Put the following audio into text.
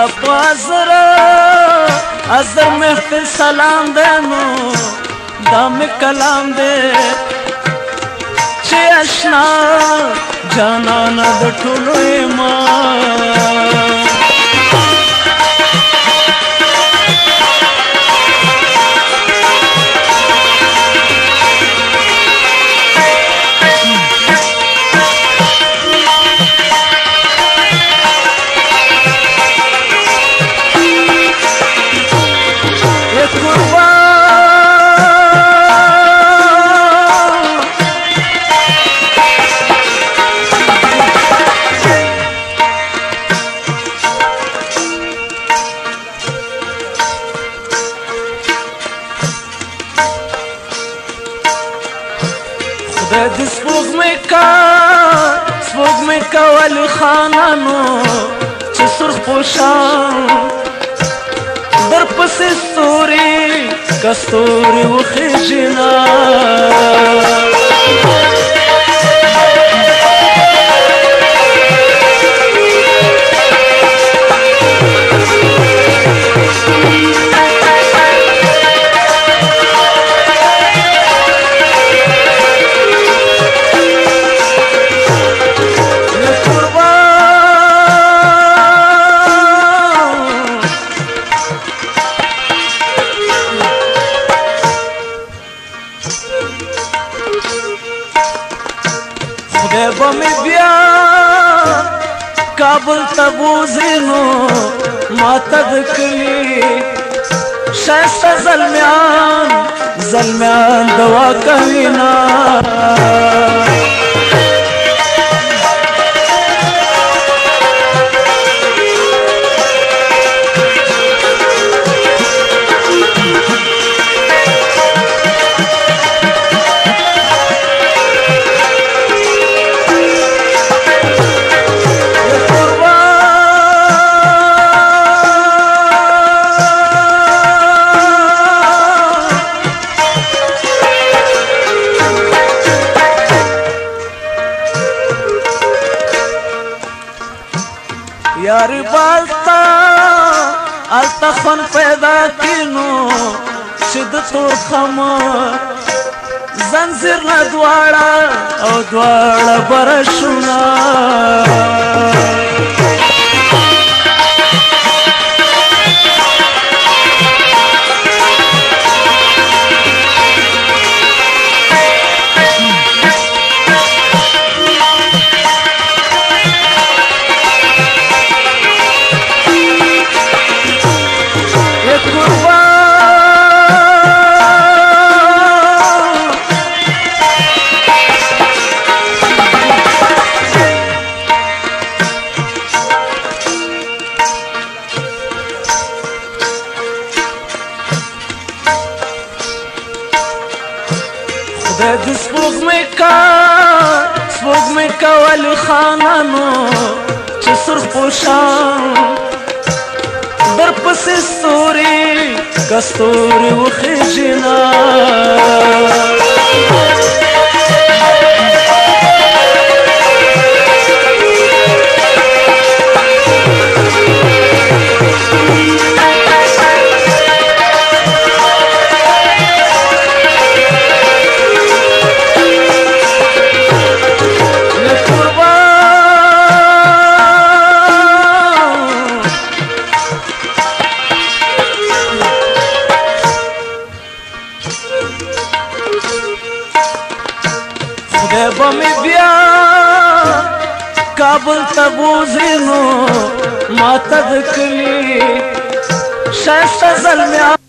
عباس را ازر محفل سلام دنو دام کلام دے چه اشنا جانانا د ټولو ایمان د د سپوږمۍ کا سپوږمۍ کا ول خانانو چې سرخ پوشان در پسې ستوري کستوري وخې جنا دی بمی بیا کابل تبوزینو ماتد کلی شایست زلمیان زلمیان دوا کوینا یار بالتا التا خون پیدا کینو شد تور خما زنجیر لا دواړه او دواړه برشونه د د سپوږمۍ کا سپوږمۍ کا ول خانانو چې سرخ پوشان در پسې ستوري کستوري وخېجنا به می بیا کابل ته بوزینو ماته د کلی شاسته زلمیا